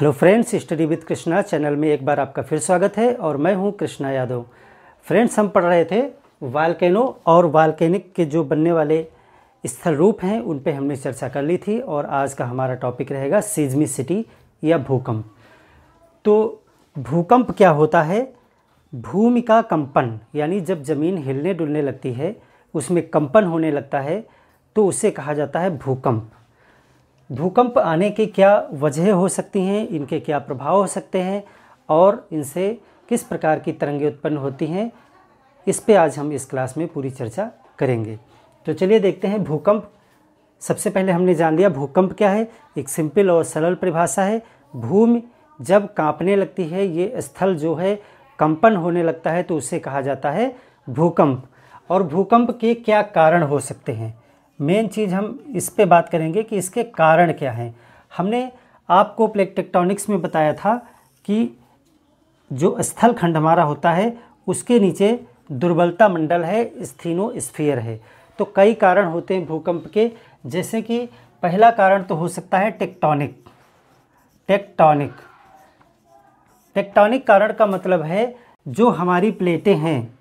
Hello friends study with Krishna channel में एक बार आपका फिर स्वागत है और मैं हूँ कृष्णा यादव। फ्रेंड्स हम पढ़ रहे थे वाल्केनो और वाल्केनिक के जो बनने वाले स्थल रूप हैं, उन पे हमने चर्चा कर ली थी और आज का हमारा टॉपिक रहेगा सीजमी सिटी या भूकंप। तो भूकंप क्या होता है? भूमि का कंपन, यानी जब ज़मीन हिलने डुलने लगती है, उसमें कंपन होने लगता है तो उसे कहा जाता है भूकंप। भूकंप आने की क्या वजह हो सकती हैं, इनके क्या प्रभाव हो सकते हैं और इनसे किस प्रकार की तरंगें उत्पन्न होती हैं, इस पे आज हम इस क्लास में पूरी चर्चा करेंगे। तो चलिए देखते हैं भूकंप। सबसे पहले हमने जान लिया भूकंप क्या है। एक सिंपल और सरल परिभाषा है। भूमि जब कांपने लगती है, ये स्थल जो है कंपन होने लगता है तो उसे कहा जाता है भूकंप। और भूकंप के क्या कारण हो सकते हैं? मेन चीज़ हम इस पर बात करेंगे कि इसके कारण क्या हैं। हमने आपको प्लेट टेक्टोनिक्स में बताया था कि जो स्थल खंड हमारा होता है, उसके नीचे दुर्बलता मंडल है स्थिनो स्फीयर है। तो कई कारण होते हैं भूकंप के। जैसे कि पहला कारण तो हो सकता है टेक्टोनिक। टेक्टोनिक। टेक्टोनिक कारण का मतलब है जो हमारी प्लेटें हैं।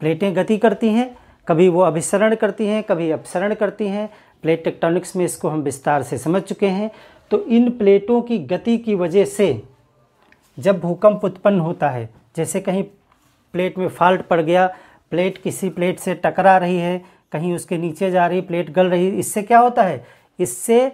प्लेटें गति करती हैं कभी वो अभिसरण करती हैं, कभी अपसरण करती हैं। प्लेट टेक्टोनिक्स में इसको हम विस्तार से समझ चुके हैं। तो इन प्लेटों की गति की वजह से जब भूकंप उत्पन्न होता है, जैसे कहीं प्लेट में फॉल्ट पड़ गया, प्लेट किसी प्लेट से टकरा रही है, कहीं उसके नीचे जा रही, प्लेट गल रही, इससे क्या होता है? इससे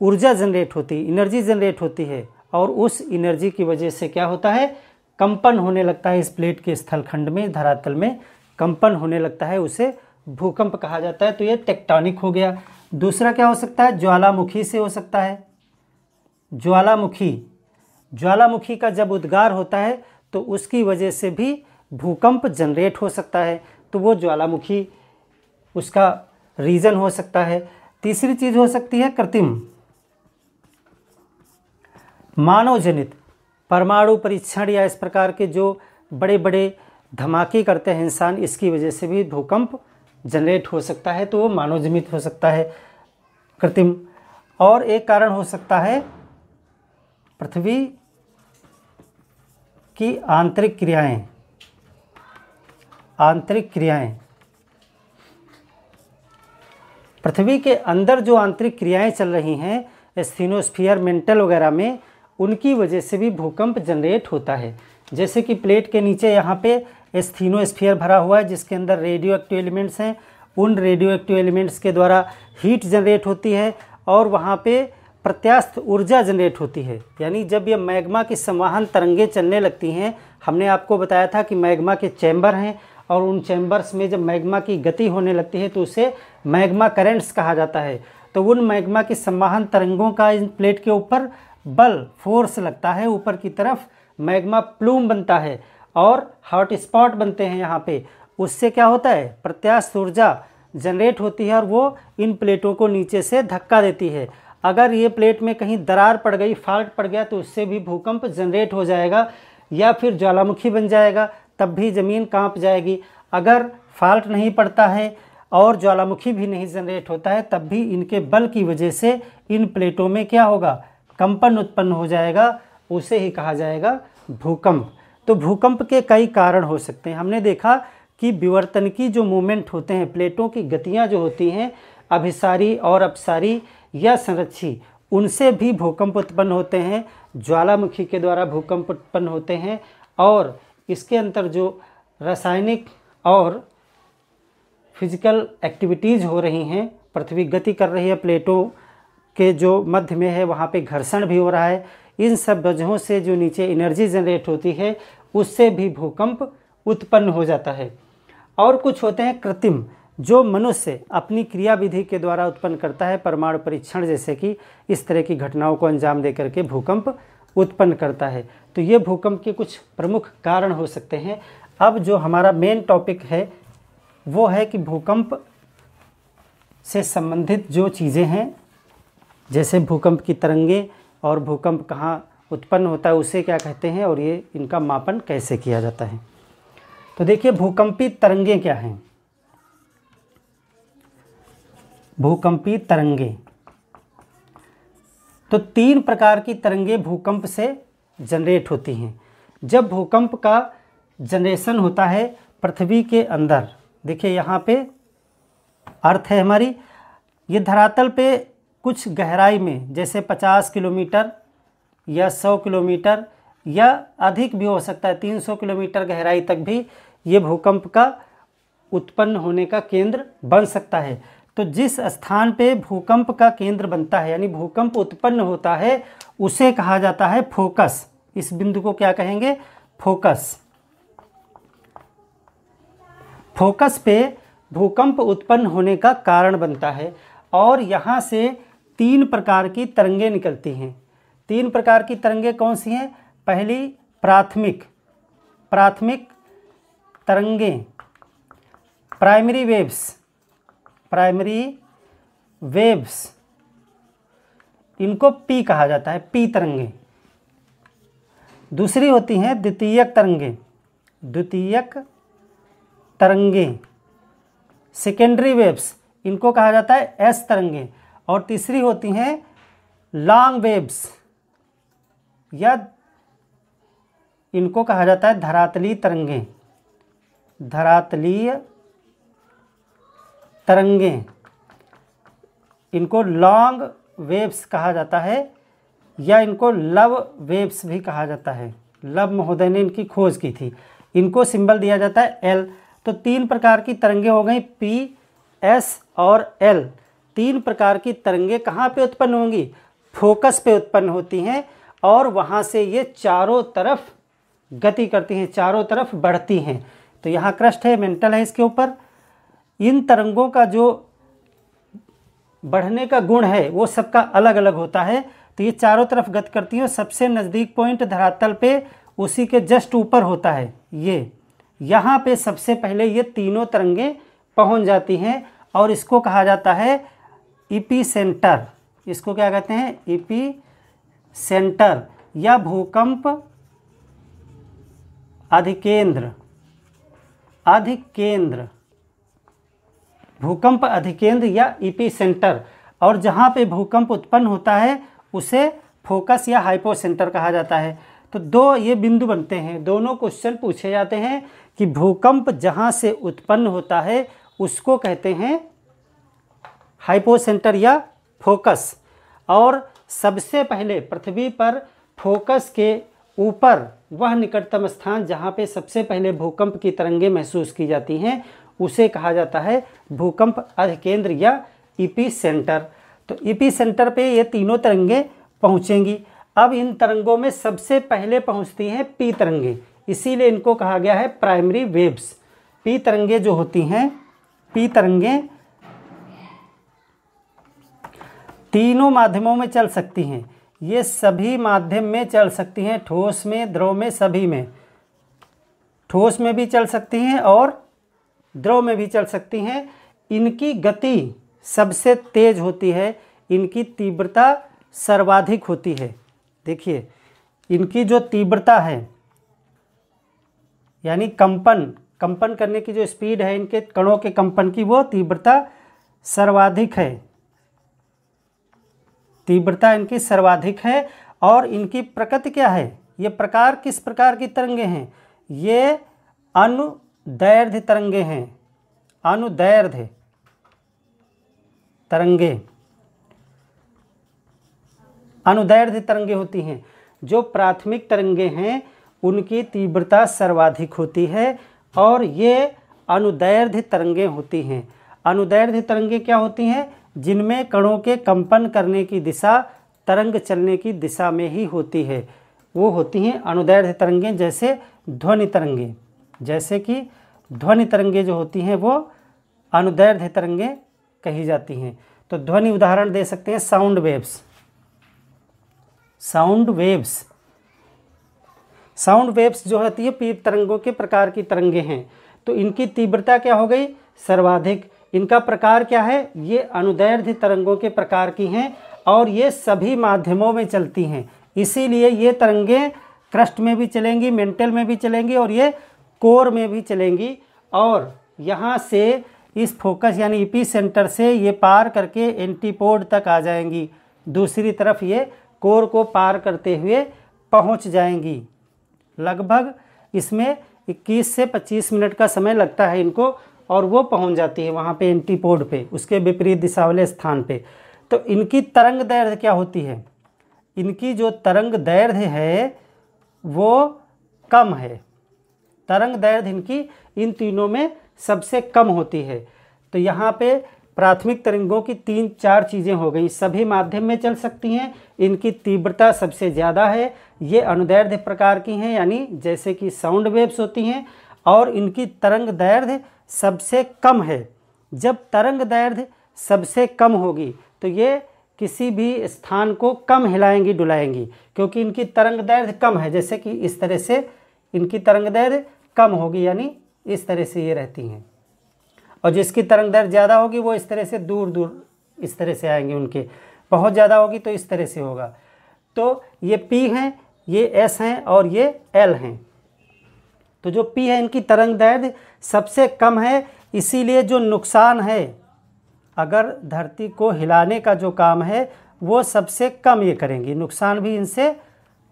ऊर्जा जनरेट होती इनर्जी जनरेट होती है। और उस इनर्जी की वजह से क्या होता है? कंपन होने लगता है इस प्लेट के स्थलखंड में, धरातल में। कंपन होने लगता है, उसे भूकंप कहा जाता है। तो ये टेक्टोनिक हो गया। दूसरा क्या हो सकता है? ज्वालामुखी से हो सकता है। ज्वालामुखी ज्वालामुखी का जब उद्गार होता है तो उसकी वजह से भी भूकंप जनरेट हो सकता है। तो वो ज्वालामुखी, उसका रीज़न हो सकता है। तीसरी चीज़ हो सकती है कृत्रिम। मानव जनित परमाणु परीक्षण या इस प्रकार के जो बड़े बड़े धमाके करते हैं इंसान, इसकी वजह से भी भूकंप जनरेट हो सकता है तो वो मानवजनित हो सकता है, कृत्रिम। और एक कारण हो सकता है, पृथ्वी की आंतरिक क्रियाएँ आंतरिक क्रियाएँ। पृथ्वी के अंदर जो आंतरिक क्रियाएँ चल रही हैं, स्थिनोस्फियर, मेंटल वगैरह में, उनकी वजह से भी भूकंप जनरेट होता है। जैसे कि प्लेट के नीचे यहाँ पे स्फीनोस्फीयर भरा हुआ है, जिसके अंदर रेडियो एक्टिव एलिमेंट्स हैं। उन रेडियो एक्टिव एलिमेंट्स के द्वारा हीट जनरेट होती है और वहाँ पे प्रत्यास्थ ऊर्जा जनरेट होती है। यानी जब ये मैग्मा की संवाहन तरंगें चलने लगती हैं, हमने आपको बताया था कि मैग्मा के चैम्बर हैं और उन चैम्बर्स में जब मैग्मा की गति होने लगती है तो उसे मैग्मा करेंट्स कहा जाता है। तो उन मैग्मा की संवाहन तरंगों का इन प्लेट के ऊपर बल फोर्स लगता है। ऊपर की तरफ़ मैग्मा प्लूम बनता है। और हॉट स्पॉट बनते हैं यहाँ पे। उससे क्या होता है? प्रत्यास्थ ऊर्जा जनरेट होती है और वो इन प्लेटों को नीचे से धक्का देती है। अगर ये प्लेट में कहीं दरार पड़ गई, फॉल्ट पड़ गया तो उससे भी भूकंप जनरेट हो जाएगा या फिर ज्वालामुखी बन जाएगा, तब भी ज़मीन काँप जाएगी। अगर फॉल्ट नहीं पड़ता है और ज्वालामुखी भी नहीं जनरेट होता है, तब भी इनके बल की वजह से इन प्लेटों में क्या होगा? कंपन उत्पन्न हो जाएगा, उसे ही कहा जाएगा भूकंप। तो भूकंप के कई कारण हो सकते हैं। हमने देखा कि विवर्तन की जो मूवमेंट होते हैं, प्लेटों की गतियाँ जो होती हैं, अभिसारी और अपसारी या संरक्षी, उनसे भी भूकंप उत्पन्न होते हैं, ज्वालामुखी के द्वारा भूकंप उत्पन्न होते हैं और इसके अंतर जो रासायनिक और फ़िज़िकल एक्टिविटीज़ हो रही हैं, पृथ्वी गति कर रही है, प्लेटों के जो मध्य में है, वहाँ पे घर्षण भी हो रहा है। इन सब वजहों से जो नीचे एनर्जी जनरेट होती है, उससे भी भूकंप उत्पन्न हो जाता है। और कुछ होते हैं कृत्रिम, जो मनुष्य अपनी क्रिया विधि के द्वारा उत्पन्न करता है परमाणु परीक्षण, जैसे कि इस तरह की घटनाओं को अंजाम दे करके भूकंप उत्पन्न करता है। तो ये भूकंप के कुछ प्रमुख कारण हो सकते हैं। अब जो हमारा मेन टॉपिक है, वो है कि भूकंप से संबंधित जो चीज़ें हैं, जैसे भूकंप की तरंगें और भूकंप कहाँ उत्पन्न होता है, उसे क्या कहते हैं और ये इनका मापन कैसे किया जाता है। तो देखिए, भूकंपी तरंगे क्या हैं? भूकंपी तरंगे। तो तीन प्रकार की तरंगे भूकंप से जनरेट होती हैं। जब भूकंप का जनरेशन होता है पृथ्वी के अंदर, देखिए यहाँ पे अर्थ है हमारी, ये धरातल पे कुछ गहराई में, जैसे 50 किलोमीटर या 100 किलोमीटर या अधिक भी हो सकता है 300 किलोमीटर गहराई तक भी ये भूकंप का उत्पन्न होने का केंद्र बन सकता है। तो जिस स्थान पे भूकंप का केंद्र बनता है, यानी भूकंप उत्पन्न होता है, उसे कहा जाता है फोकस। इस बिंदु को क्या कहेंगे? फोकस। फोकस पे भूकंप उत्पन्न होने का कारण बनता है और यहाँ से तीन प्रकार की तरंगे निकलती हैं। तीन प्रकार की तरंगे कौन सी हैं? पहली, प्राथमिक। प्राथमिक तरंगे। प्राइमरी वेव्स प्राइमरी वेव्स इनको पी कहा जाता है पी तरंगे। दूसरी होती हैं द्वितीयक तरंगे। द्वितीयक तरंगे। सेकेंडरी वेव्स इनको कहा जाता है एस तरंगे। और तीसरी होती हैं लॉन्ग वेव्स या इनको कहा जाता है धरातलीय तरंगे। धरातलीय तरंगे। इनको लॉन्ग वेव्स कहा जाता है, या इनको लव वेव्स भी कहा जाता है। लव महोदय ने इनकी खोज की थी। इनको सिंबल दिया जाता है एल तो तीन प्रकार की तरंगे हो गई पी एस और एल तीन प्रकार की तरंगे कहाँ पे उत्पन्न होंगी? फोकस पे उत्पन्न होती हैं और वहाँ से ये चारों तरफ़ गति करती हैं, चारों तरफ़ बढ़ती हैं। तो यहाँ क्रस्ट है, मेंटल है इसके ऊपर। इन तरंगों का जो बढ़ने का गुण है, वो सबका अलग अलग होता है। तो ये चारों तरफ़ गति करती हैं सबसे नज़दीक पॉइंट धरातल पे उसी के जस्ट ऊपर होता है ये। यहाँ पे सबसे पहले ये तीनों तरंगे पहुँच जाती हैं और इसको कहा जाता है ईपी सेंटर इसको क्या कहते हैं? ईपी सेंटर या भूकंप अधिकेंद्र अधिकेंद्र, भूकंप अधिकेंद्र या ईपी सेंटर और जहाँ पे भूकंप उत्पन्न होता है, उसे फोकस या हाइपो सेंटर कहा जाता है। तो दो ये बिंदु बनते हैं। दोनों क्वेश्चन पूछे जाते हैं कि भूकंप जहाँ से उत्पन्न होता है, उसको कहते हैं हाइपो सेंटर या फोकस और सबसे पहले पृथ्वी पर फोकस के ऊपर वह निकटतम स्थान जहाँ पे सबसे पहले भूकंप की तरंगे महसूस की जाती हैं, उसे कहा जाता है भूकंप अधिकेंद्र या ईपी सेंटर तो ईपी सेंटर पे ये तीनों तरंगे पहुँचेंगी। अब इन तरंगों में सबसे पहले पहुँचती हैं पी तरंगे। इसीलिए इनको कहा गया है प्राइमरी वेव्स पी तरंगे जो होती हैं पी तरंगे तीनों माध्यमों में चल सकती हैं। ये सभी माध्यम में चल सकती हैं, ठोस में, द्रव में, सभी में। ठोस में भी चल सकती हैं और द्रव में भी चल सकती हैं। इनकी गति सबसे तेज होती है, इनकी तीव्रता सर्वाधिक होती है। देखिए, इनकी जो तीव्रता है, यानी कंपन कंपन करने की जो स्पीड है, इनके कणों के कंपन की वो तीव्रता सर्वाधिक है। तीव्रता इनकी सर्वाधिक है और इनकी प्रकृति क्या है? ये प्रकार किस प्रकार की तरंगे हैं? ये अनुदैर्ध्य तरंगे हैं। अनुदैर्ध्य तरंगे। अनुदैर्ध्य तरंगे होती हैं। जो प्राथमिक तरंगे हैं, उनकी तीव्रता सर्वाधिक होती है और ये अनुदैर्ध्य तरंगे होती हैं। अनुदैर्ध्य तरंगे क्या होती हैं? जिनमें कणों के कंपन करने की दिशा तरंग चलने की दिशा में ही होती है। वो होती हैं अनुदैर्ध्य तरंगे जैसे ध्वनि तरंगे। जैसे कि ध्वनि तरंगे जो होती हैं वो अनुदैर्ध्य तरंगे कही जाती हैं। तो ध्वनि उदाहरण दे सकते हैं sound waves. Sound waves. Sound waves जो होती है पीप तरंगों के प्रकार की तरंगे हैं। तो इनकी तीव्रता क्या हो गई? सर्वाधिक। इनका प्रकार क्या है? ये अनुदैर्ध्य तरंगों के प्रकार की हैं और ये सभी माध्यमों में चलती हैं। इसीलिए ये तरंगे क्रस्ट में भी चलेंगी, मेंटल में भी चलेंगी और ये कोर में भी चलेंगी। और यहाँ से इस फोकस यानी ईपी सेंटर से ये पार करके एंटीपोड तक आ जाएँगी। दूसरी तरफ़ ये कोर को पार करते हुए पहुँच जाएँगी। लगभग इसमें 21 से 25 मिनट का समय लगता है इनको और वो पहुँच जाती है वहाँ पे एंटीपोड पे, उसके विपरीत दिशा वाले स्थान पे। तो इनकी तरंग दैर्घ्य क्या होती है? इनकी जो तरंग दैर्घ्य है, वो कम है। तरंग दैर्घ्य इनकी इन तीनों में सबसे कम होती है। तो यहाँ पे प्राथमिक तरंगों की तीन, चार चीज़ें हो गई। सभी माध्यम में चल सकती हैं, इनकी तीव्रता सबसे ज़्यादा है, ये अनुदैर्ध्य प्रकार की हैं, यानी जैसे कि साउंड वेव्स होती हैं, और इनकी तरंग दैर्घ्य सबसे कम है। जब तरंग दैर्घ्य सबसे कम होगी तो ये किसी भी स्थान को कम हिलाएँगी, डुलाएँगी, क्योंकि इनकी तरंग दैर्घ्य कम है। जैसे कि इस तरह से इनकी तरंग दैर्घ्य कम होगी, यानी इस तरह से ये रहती हैं। और जिसकी तरंग दैर्घ्य ज़्यादा होगी, वो इस तरह से दूर दूर इस तरह से आएँगे उनके। बहुत ज़्यादा होगी तो इस तरह से होगा। तो ये पी हैं, ये एस हैं और ये एल हैं। तो जो पी है इनकी तरंग दैर्घ्य सबसे कम है, इसीलिए जो नुकसान है, अगर धरती को हिलाने का जो काम है, वो सबसे कम ये करेंगी। नुकसान भी इनसे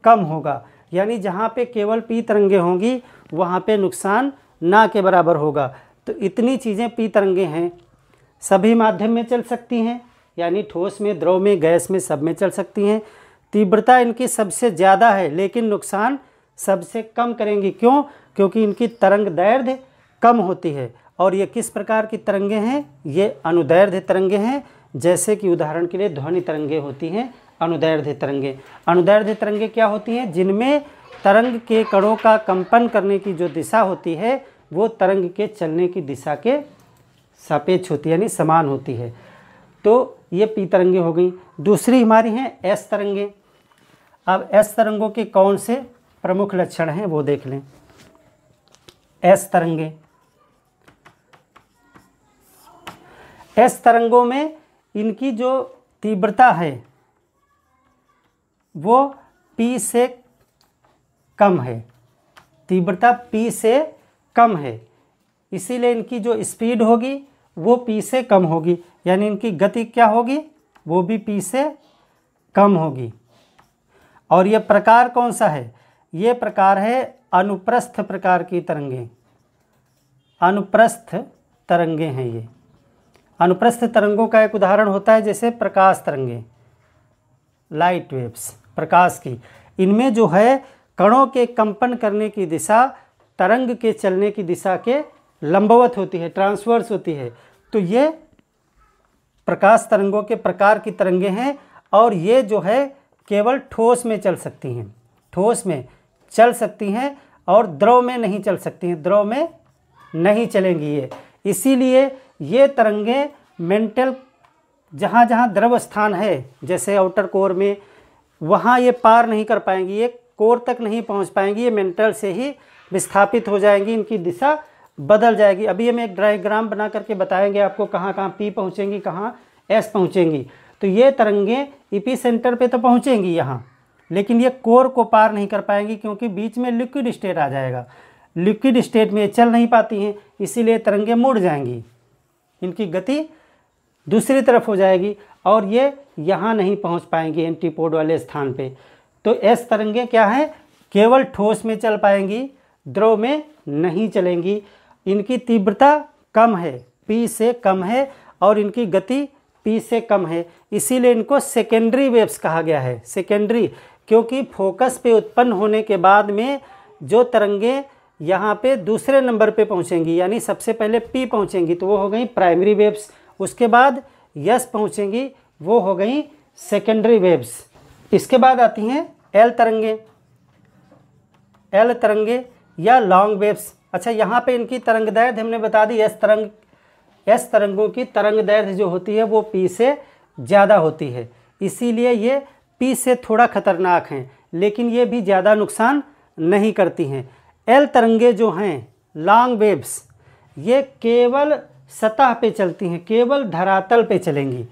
कम होगा। यानी जहाँ पे केवल पी तरंगे होंगी, वहाँ पे नुकसान ना के बराबर होगा। तो इतनी चीज़ें पी तरंगे हैं। सभी माध्यम में चल सकती हैं, यानी ठोस में, द्रव में, गैस में सब में चल सकती हैं। तीव्रता इनकी सबसे ज़्यादा है, लेकिन नुकसान सबसे कम करेंगी। क्यों? क्योंकि इनकी तरंग दैर्ध्य कम होती है। और ये किस प्रकार की तरंगे हैं? ये अनुदैर्ध्य तरंगे हैं। जैसे कि उदाहरण के लिए ध्वनि तरंगे होती हैं, अनुदैर्ध्य तरंगे। अनुदैर्ध्य तरंगे क्या होती हैं? जिनमें तरंग के कणों का कंपन करने की जो दिशा होती है, वो तरंग के चलने की दिशा के सापेक्ष होती है, यानी समान होती है। तो ये पी तरंगे हो गई। दूसरी हमारी हैं एस तरंगे। अब एस तरंगों के कौन से? प्रमुख लक्षण हैं, वो देख लें। एस तरंगे। एस तरंगों में इनकी जो तीव्रता है, वो पी से कम है। तीव्रता पी से कम है, इसीलिए इनकी जो स्पीड होगी, वो पी से कम होगी। यानी इनकी गति क्या होगी? वो भी पी से कम होगी। और ये प्रकार कौन सा है? ये प्रकार है अनुप्रस्थ प्रकार की तरंगे। अनुप्रस्थ तरंगे हैं ये। अनुप्रस्थ तरंगों का एक उदाहरण होता है जैसे प्रकाश तरंगे लाइट वेव्स प्रकाश की। इनमें जो है कणों के कंपन करने की दिशा, तरंग के चलने की दिशा के लंबवत होती है ट्रांसवर्स होती है। तो ये प्रकाश तरंगों के प्रकार की तरंगे हैं और ये जो है केवल ठोस में चल सकती हैं। ठोस में चल सकती हैं और द्रव में नहीं चल सकती हैं, द्रव में नहीं चलेंगी ये। इसीलिए ये तरंगे मेंटल जहाँ जहाँ द्रव स्थान है, जैसे आउटर कोर में, वहाँ ये पार नहीं कर पाएँगी, ये कोर तक नहीं पहुँच पाएँगी, ये मेंटल से ही विस्थापित हो जाएँगी, इनकी दिशा बदल जाएगी। अभी हम एक डायग्राम बना करके बताएँगे आपको कहाँ कहाँ पी पहुँचेंगी, कहाँ एस पहुँचेंगी। तो ये तरंगे ई पी सेंटर पे तो पहुँचेंगी यहाँ। लेकिन ये कोर को पार नहीं कर पाएँगी क्योंकि बीच में लिक्विड स्टेट आ जाएगा। लिक्विड स्टेट में चल नहीं पाती हैं, इसीलिए तरंगे मुड़ जाएँगी। इनकी गति दूसरी तरफ़ हो जाएगी और ये यहाँ नहीं पहुँच पाएँगी एंटीपोड वाले स्थान पे। तो एस तरंगे क्या हैं? केवल ठोस में चल पाएँगी, द्रव में नहीं चलेंगी। इनकी तीव्रता कम है, पी से कम है और इनकी गति पी से कम है। इसीलिए इनको सेकेंडरी वेव्स कहा गया है। सेकेंडरी क्योंकि फोकस पे उत्पन्न होने के बाद में जो तरंगे यहाँ पे दूसरे नंबर पे पहुँचेंगी, यानी सबसे पहले पी पहुँचेंगी तो वो हो गई प्राइमरी वेव्स उसके बाद यस पहुँचेंगी, वो हो गई सेकेंडरी वेव्स इसके बाद आती हैं एल तरंगे. एल तरंगे या लॉन्ग वेव्स अच्छा यहाँ पे इनकी तरंग दैर्घ्य हमने बता दी एस तरंग एस तरंगों की तरंग दैर्घ्य जो होती है, वो पी से ज़्यादा होती है। इसीलिए ये पी से थोड़ा खतरनाक हैं, लेकिन ये भी ज़्यादा नुकसान नहीं करती हैं। एल तरंगे जो हैं लॉन्ग वेव्स ये केवल सतह पे चलती हैं, केवल धरातल पे चलेंगी।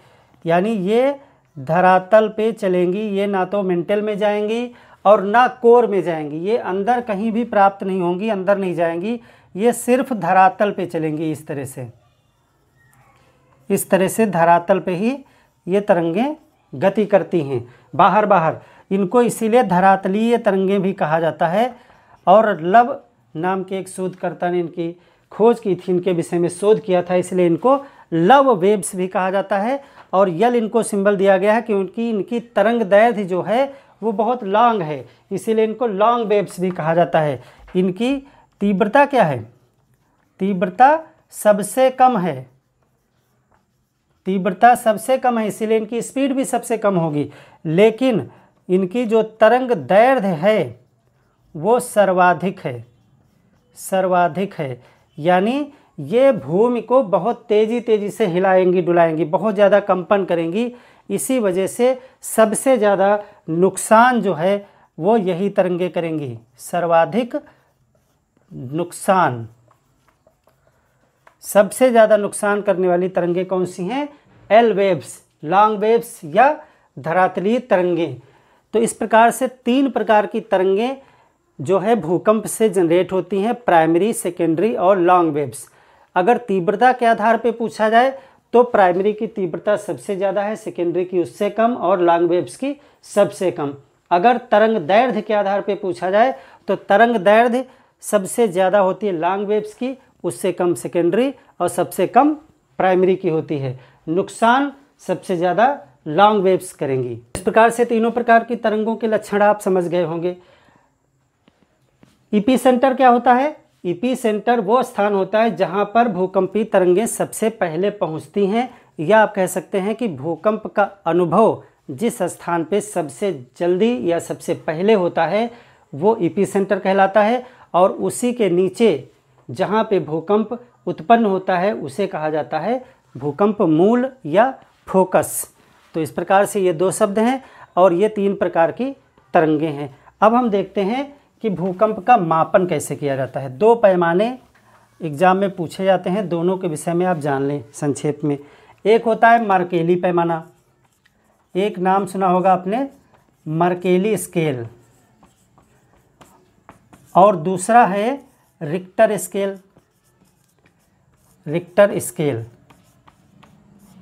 यानी ये धरातल पे चलेंगी, ये ना तो मेंटल में जाएँगी और ना कोर में जाएँगी। ये अंदर कहीं भी प्राप्त नहीं होंगी, अंदर नहीं जाएँगी। ये सिर्फ़ धरातल पे चलेंगी इस तरह से। इस तरह से धरातल पे ही ये तरंगें गति करती हैं। बाहर बाहर इनको इसीलिए धरातलीय तरंगें भी कहा जाता है। और लव नाम के एक शोधकर्ता ने इनकी खोज की थी, इनके विषय में शोध किया था, इसलिए इनको लव वेव्स भी कहा जाता है। और यल इनको सिंबल दिया गया है कि उनकी, इनकी तरंग दैर्घ्य जो है, वो बहुत लॉन्ग है। इसीलिए इनको लॉन्ग वेव्स भी कहा जाता है। इनकी तीव्रता क्या है? तीव्रता सबसे कम है। तीव्रता सबसे कम है, इसीलिए इनकी स्पीड भी सबसे कम होगी। लेकिन इनकी जो तरंग दैर्घ्य है, वो सर्वाधिक है। सर्वाधिक है। यानी ये भूमि को बहुत तेज़ी तेज़ी से हिलाएँगी, डुलाएँगी, बहुत ज़्यादा कंपन करेंगी। इसी वजह से सबसे ज़्यादा नुकसान जो है, वो यही तरंगे करेंगी। सर्वाधिक नुकसान। सबसे ज़्यादा नुकसान करने वाली तरंगे कौन सी हैं? एल वेव्स लॉन्ग वेव्स या धरातलीय तरंगे। तो इस प्रकार से तीन प्रकार की तरंगे जो है भूकंप से जनरेट होती हैं प्राइमरी सेकेंडरी और लॉन्ग वेव्स अगर तीव्रता के आधार पर पूछा जाए तो प्राइमरी की तीव्रता सबसे ज़्यादा है सेकेंडरी की उससे कम और लॉन्ग वेव्स की सबसे कम। अगर तरंग दैर्घ्य के आधार पर पूछा जाए तो तरंग दैर्घ्य सबसे ज़्यादा होती है लॉन्ग वेव्स की उससे कम सेकेंडरी और सबसे कम प्राइमरी की होती है। नुकसान सबसे ज़्यादा लॉन्ग वेव्स करेंगी। इस प्रकार से तीनों प्रकार की तरंगों के लक्षण आप समझ गए होंगे। ईपी सेंटर क्या होता है? ईपी सेंटर वो स्थान होता है जहाँ पर भूकंपी तरंगें सबसे पहले पहुँचती हैं, या आप कह सकते हैं कि भूकंप का अनुभव जिस स्थान पे सबसे जल्दी या सबसे पहले होता है, वो ईपी सेंटर कहलाता है और उसी के नीचे जहाँ पे भूकंप उत्पन्न होता है, उसे कहा जाता है भूकंप मूल या फोकस। तो इस प्रकार से ये दो शब्द हैं और ये तीन प्रकार की तरंगे हैं। अब हम देखते हैं कि भूकंप का मापन कैसे किया जाता है। दो पैमाने एग्ज़ाम में पूछे जाते हैं, दोनों के विषय में आप जान लें संक्षेप में। एक होता है मार्केली पैमाना। एक नाम सुना होगा आपने, मर्केली स्केल। और दूसरा है रिक्टर स्केल रिक्टर स्केल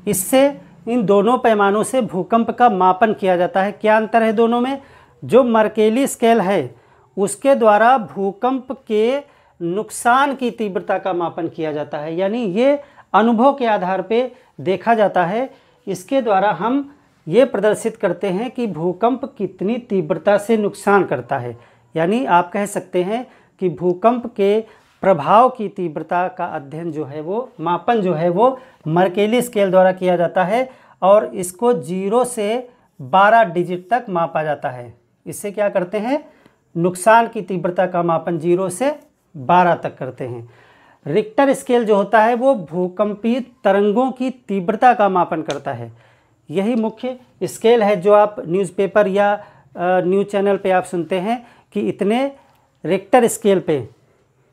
इससे इन दोनों पैमानों से भूकंप का मापन किया जाता है। क्या अंतर है दोनों में? जो मर्केली स्केल है, उसके द्वारा भूकंप के नुकसान की तीव्रता का मापन किया जाता है। यानी ये अनुभव के आधार पे देखा जाता है। इसके द्वारा हम ये प्रदर्शित करते हैं कि भूकंप कितनी तीव्रता से नुकसान करता है। यानी आप कह सकते हैं कि भूकंप के प्रभाव की तीव्रता का अध्ययन जो है वो, मापन जो है वो मर्केली स्केल द्वारा किया जाता है और इसको ज़ीरो से बारह डिजिट तक मापा जाता है। इससे क्या करते हैं? नुकसान की तीव्रता का मापन ज़ीरो से बारह तक करते हैं। रिक्टर स्केल जो होता है वो भूकंपी तरंगों की तीव्रता का मापन करता है। यही मुख्य स्केल है जो आप न्यूज़पेपर या न्यूज़ चैनल पे आप सुनते हैं कि इतने रिक्टर स्केल पे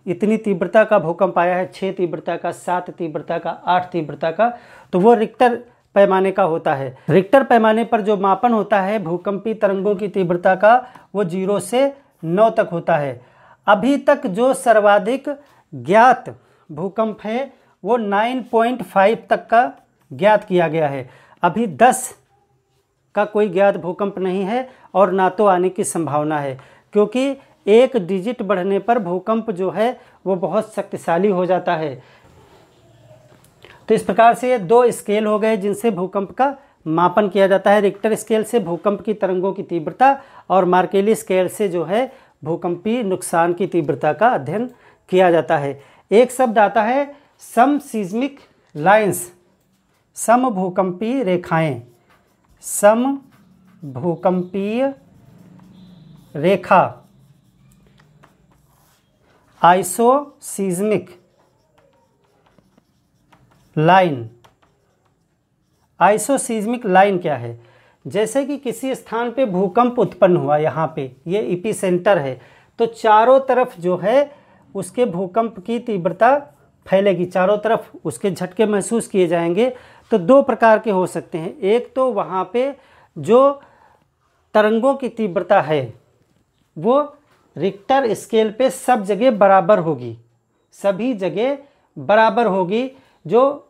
इतनी तीव्रता का भूकंप आया है छः तीव्रता का, सात तीव्रता का, आठ तीव्रता का तो वो रिक्टर पैमाने का होता है। रिक्टर पैमाने पर जो मापन होता है, भूकंपी तरंगों की तीव्रता का, वो ज़ीरो से नौ तक होता है। अभी तक जो सर्वाधिक ज्ञात भूकंप है, वो 9.5 तक का ज्ञात किया गया है। अभी 10 का कोई ज्ञात भूकंप नहीं है और ना तो आने की संभावना है, क्योंकि एक डिजिट बढ़ने पर भूकंप जो है, वो बहुत शक्तिशाली हो जाता है। तो इस प्रकार से ये दो स्केल हो गए जिनसे भूकंप का मापन किया जाता है। रिक्टर स्केल से भूकंप की तरंगों की तीव्रता और मार्केली स्केल से जो है भूकंपी नुकसान की तीव्रता का अध्ययन किया जाता है। एक शब्द आता है, सम सीज्मिक लाइंस सम भूकंपीय रेखाएँ, सम भूकंपीय रेखा। आइसोसीज्मिक लाइन। आइसोसीज्मिक लाइन क्या है? जैसे कि किसी स्थान पे भूकंप उत्पन्न हुआ यहाँ पे, ये इपी सेंटर है तो चारों तरफ़ जो है उसके भूकंप की तीव्रता फैलेगी। चारों तरफ़ उसके झटके महसूस किए जाएँगे तो दो प्रकार के हो सकते हैं। एक तो वहाँ पे जो तरंगों की तीव्रता है, वो रिक्टर स्केल पे सब जगह बराबर होगी। सभी जगह बराबर होगी, जो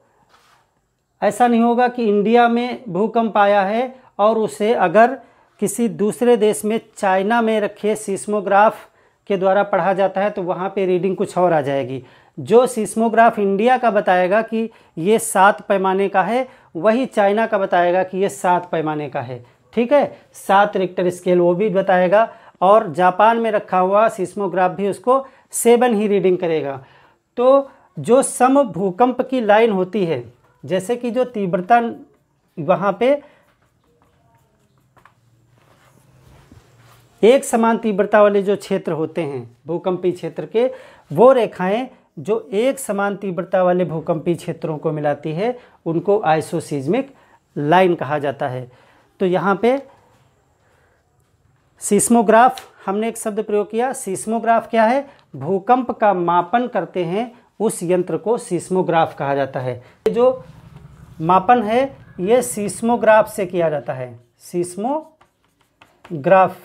ऐसा नहीं होगा कि इंडिया में भूकंप आया है और उसे अगर किसी दूसरे देश में चाइना में रखे सीस्मोग्राफ के द्वारा पढ़ा जाता है तो वहाँ पे रीडिंग कुछ और आ जाएगी। जो सीस्मोग्राफ इंडिया का बताएगा कि ये सात पैमाने का है, वही चाइना का बताएगा कि ये सात पैमाने का है। ठीक है? सात रिक्टर स्केल वो भी बताएगा। और जापान में रखा हुआ सीस्मोग्राफ भी उसको सेवन ही रीडिंग करेगा। तो जो सम भूकंप की लाइन होती है, जैसे कि जो तीव्रता वहाँ पे एक समान तीव्रता वाले जो क्षेत्र होते हैं, भूकंपी क्षेत्र के, वो रेखाएँ जो एक समान तीव्रता वाले भूकंपी क्षेत्रों को मिलाती है, उनको आइसोसीज्मिक लाइन कहा जाता है। तो यहाँ पे सीस्मोग्राफ, हमने एक शब्द प्रयोग किया, सीस्मोग्राफ क्या है? भूकंप का मापन करते हैं, उस यंत्र को सीस्मोग्राफ कहा जाता है। जो मापन है, ये सीस्मोग्राफ से किया जाता है। सीस्मोग्राफ।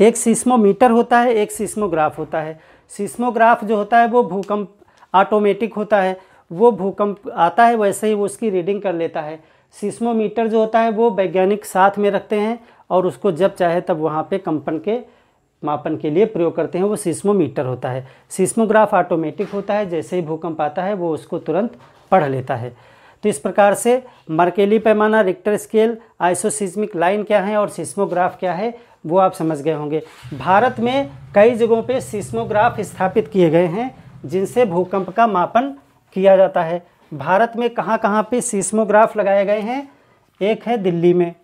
एक सीस्मोमीटर होता है, एक सीस्मोग्राफ होता है। सीस्मोग्राफ जो होता है, वो भूकंप ऑटोमेटिक होता है। वो भूकंप आता है, वैसे ही वो उसकी रीडिंग कर लेता है। सीस्मोमीटर जो होता है वो वैज्ञानिक साथ में रखते हैं और उसको जब चाहे तब वहाँ पे कंपन के मापन के लिए प्रयोग करते हैं, वो सीस्मोमीटर होता है। सीस्मोग्राफ ऑटोमेटिक होता है, जैसे ही भूकंप आता है, वो उसको तुरंत पढ़ लेता है। तो इस प्रकार से मर्केली पैमाना, रिक्टर स्केल आइसोसिस्मिक लाइन क्या है और सिस्मोग्राफ क्या है, वो आप समझ गए होंगे। भारत में कई जगहों पे सिस्मोग्राफ स्थापित किए गए हैं, जिनसे भूकंप का मापन किया जाता है। भारत में कहाँ कहाँ पे सीस्मोग्राफ लगाए गए हैं? एक है दिल्ली में।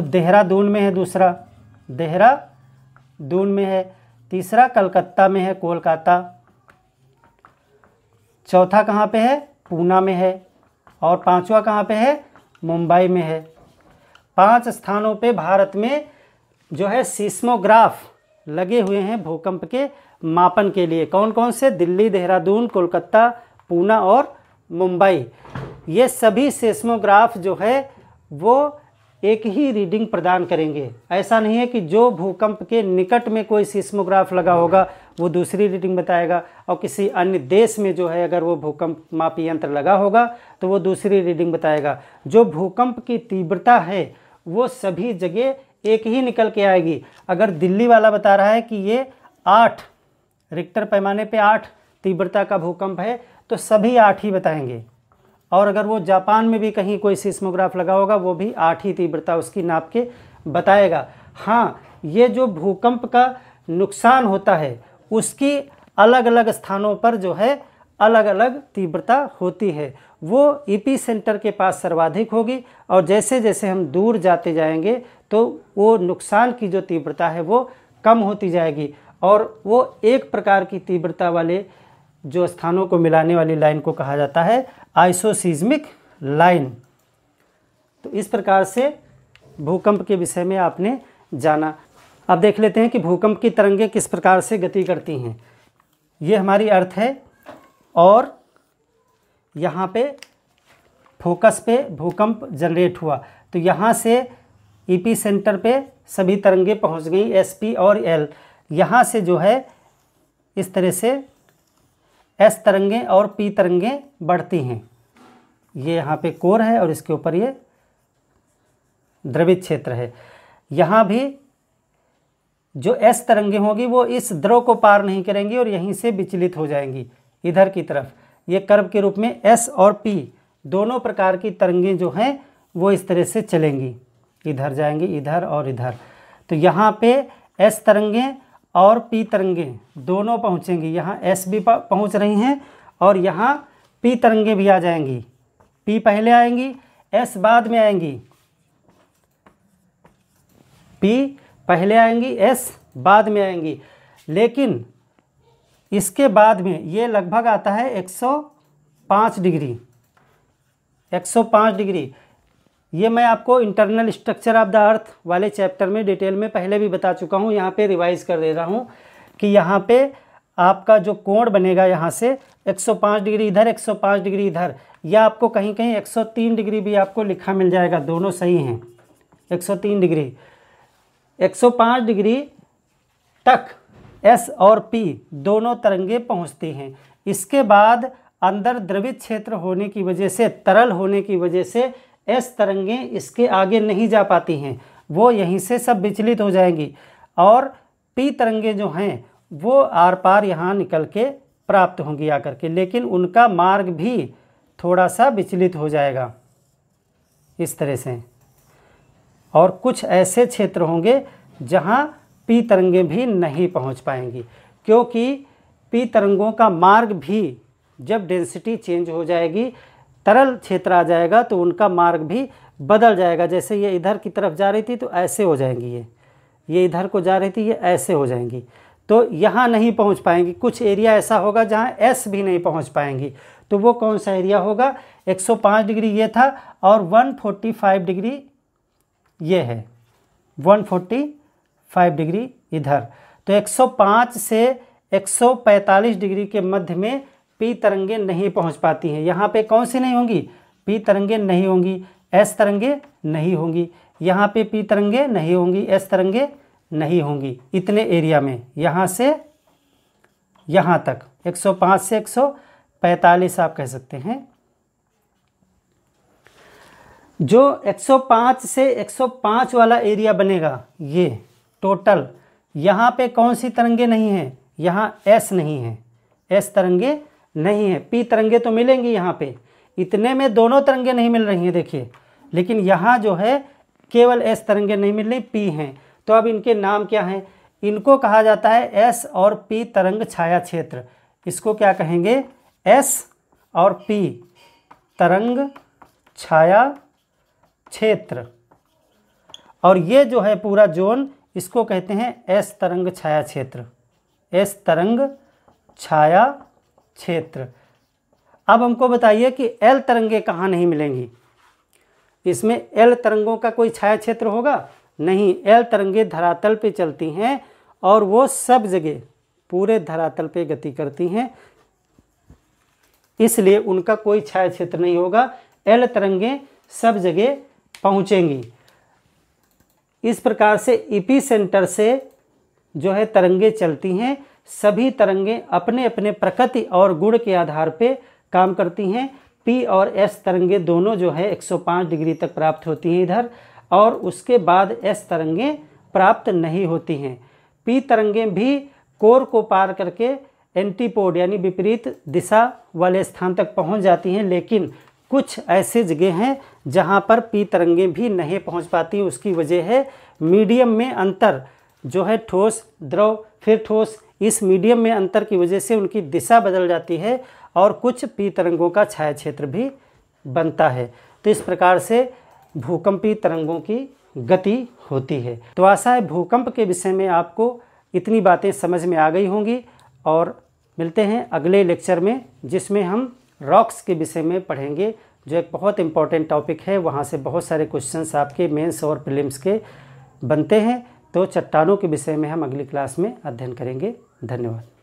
देहरादून में है दूसरा। देहरादून में है। तीसरा कलकत्ता में है, कोलकाता। चौथा कहाँ पे है? पूना में है। और पांचवा कहाँ पे है? मुंबई में है। पाँच स्थानों पे भारत में जो है सीस्मोग्राफ लगे हुए हैं भूकंप के। मापन के लिए। कौन कौन से? दिल्ली, देहरादून, कोलकाता, पूना और मुंबई। ये सभी सेस्मोग्राफ जो है, वो एक ही रीडिंग प्रदान करेंगे। ऐसा नहीं है कि जो भूकंप के निकट में कोई सिस्मोग्राफ लगा होगा, वो दूसरी रीडिंग बताएगा और किसी अन्य देश में जो है, अगर वो भूकंप मापी यंत्र लगा होगा तो वो दूसरी रीडिंग बताएगा। जो भूकंप की तीव्रता है, वो सभी जगह एक ही निकल के आएगी। अगर दिल्ली वाला बता रहा है कि ये आठ रिक्टर पैमाने पे आठ, तीव्रता का भूकंप है तो सभी आठ ही बताएँगे। और अगर वो जापान में भी कहीं कोई सिस्मोग्राफ लगा होगा, वो भी आठ ही तीव्रता उसकी नाप के बताएगा। हाँ ये जो भूकंप का नुकसान होता है, उसकी अलग अलग स्थानों पर जो है अलग अलग तीव्रता होती है। वो ईपी सेंटर के पास सर्वाधिक होगी और जैसे जैसे हम दूर जाते जाएँगे तो वो नुकसान की जो तीव्रता है, वो कम होती जाएगी। और वो एक प्रकार की तीव्रता वाले जो स्थानों को मिलाने वाली लाइन को कहा जाता है, आइसोसीज्मिक लाइन। तो इस प्रकार से भूकंप के विषय में आपने जाना। अब देख लेते हैं कि भूकंप की तरंगें किस प्रकार से गति करती हैं। ये हमारी अर्थ है और यहाँ पे फोकस पे भूकंप जनरेट हुआ। तो यहाँ से ईपी सेंटर पे सभी तरंगें पहुँच गई एसपी और एल यहाँ से जो है इस तरह से एस तरंगें और पी तरंगें बढ़ती हैं। ये यहाँ पे कोर है और इसके ऊपर ये द्रवित क्षेत्र है। यहाँ भी जो एस तरंगें होंगी वो इस द्रव को पार नहीं करेंगी और यहीं से विचलित हो जाएँगी इधर की तरफ़। ये कर्व के रूप में एस और पी दोनों प्रकार की तरंगें जो हैं वो इस तरह से चलेंगी। इधर जाएँगी, इधर और इधर। तो यहाँ पे एस तरंगें और पी तरंगें दोनों पहुँचेंगी। यहाँ एस भी पहुँच रही हैं और यहाँ पी तरंगें भी आ जाएँगी। पी पहले आएँगी, एस बाद में आएँगी। पी पहले आएँगी, एस बाद में आएँगी। लेकिन इसके बाद में ये लगभग आता है 105 डिग्री। 105 डिग्री। ये मैं आपको internal structure of the earth वाले चैप्टर में डिटेल में पहले भी बता चुका हूँ, यहाँ पे रिवाइज कर दे रहा हूँ कि यहाँ पे आपका जो कोण बनेगा यहाँ से 105 डिग्री इधर 105 डिग्री इधर, या आपको कहीं कहीं 103 डिग्री भी आपको लिखा मिल जाएगा, दोनों सही हैं। 103 डिग्री। 105 डिग्री तक एस और पी दोनों तरंगे पहुँचती हैं। इसके बाद अंदर द्रवित क्षेत्र होने की वजह से, तरल होने की वजह से एस तरंगें इसके आगे नहीं जा पाती हैं। वो यहीं से सब विचलित हो जाएँगी। और पी तरंगें जो हैं, वो आर पार यहाँ निकल के प्राप्त होंगी आकर के। लेकिन उनका मार्ग भी थोड़ा सा विचलित हो जाएगा। इस तरह से। और कुछ ऐसे क्षेत्र होंगे जहाँ पी तरंगें भी नहीं पहुँच पाएँगी। क्योंकि पी तरंगों का मार्ग भी जब डेंसिटी चेंज हो जाएगी तरल क्षेत्र आ जाएगा तो उनका मार्ग भी बदल जाएगा। जैसे ये इधर की तरफ़ जा रही थी तो ऐसे हो जाएँगी ये। ये इधर को जा रही थी, ये ऐसे हो जाएँगी। तो यहाँ नहीं पहुँच पाएँगी। कुछ एरिया ऐसा होगा जहाँ एस भी नहीं पहुँच पाएँगी। तो वो कौन सा एरिया होगा? 105 डिग्री ये था और 145 डिग्री ये है। 145 डिग्री इधर। तो 105 से 145 डिग्री के मध्य में पी तरंगे नहीं पहुँच पाती हैं। यहाँ पे कौन सी नहीं होंगी? पी तरंगे नहीं होंगी। एस तरंगे नहीं होंगी। यहाँ पे पी तरंगे नहीं होंगी। एस तरंगे नहीं होंगी। इतने एरिया में। यहाँ से, यहाँ तक। 105 से 145 आप कह सकते हैं। जो 105 से 105 वाला एरिया बनेगा, ये टोटल, यहाँ पे कौन सी तरंगे नहीं हैं? यहाँ एस नहीं है। एस तरंगे नहीं है। पी तरंगे तो मिलेंगी यहाँ पे। इतने में दोनों तरंगे नहीं मिल रही हैं, देखिए। लेकिन यहाँ जो है, केवल एस तरंगे नहीं मिल रही, पी हैं। तो अब इनके नाम क्या हैं? इनको कहा जाता है एस और पी तरंग छाया क्षेत्र। इसको क्या कहेंगे? एस और पी तरंग छाया क्षेत्र। और ये जो है पूरा जोन, इसको कहते हैं एस तरंग छाया क्षेत्र। एस तरंग छाया क्षेत्र। अब हमको बताइए कि एल तरंगे कहाँ नहीं मिलेंगी? इसमें एल तरंगों का कोई छाया क्षेत्र होगा? नहीं एल तरंगे धरातल पे चलती हैं और वो सब जगह पूरे धरातल पे गति करती हैं। इसलिए उनका कोई छाया क्षेत्र नहीं होगा। एल तरंगे सब जगह पहुंचेंगी। इस प्रकार से इपी सेंटर से जो है तरंगे चलती हैं। सभी तरंगे अपने अपने प्रकृति और गुण के आधार पर काम करती हैं। पी और एस तरंगे दोनों जो है 105 डिग्री तक प्राप्त होती हैं इधर, और उसके बाद एस तरंगे प्राप्त नहीं होती हैं। पी तरंगे भी कोर को पार करके एंटीपोड, यानी विपरीत दिशा वाले स्थान तक पहुँच जाती हैं, लेकिन कुछ ऐसे जगह हैं जहाँ पर पी तरंगे भी नहीं पहुँच पाती। उसकी वजह है मीडियम में अंतर, जो है ठोस, द्रव, फिर ठोस इस मीडियम में अंतर की वजह से उनकी दिशा बदल जाती है और कुछ पी तरंगों का छाया क्षेत्र भी बनता है। तो इस प्रकार से भूकंपी तरंगों की गति होती है। तो आशा है भूकंप के विषय में आपको इतनी बातें समझ में आ गई होंगी और मिलते हैं अगले लेक्चर में, जिसमें हम रॉक्स के विषय में पढ़ेंगे, जो एक बहुत इंपॉर्टेंट टॉपिक है। वहाँ से बहुत सारे क्वेश्चंस आपके मेंस और प्रीलिम्स के बनते हैं। तो चट्टानों के विषय में हम अगली क्लास में अध्ययन करेंगे। धन्यवाद।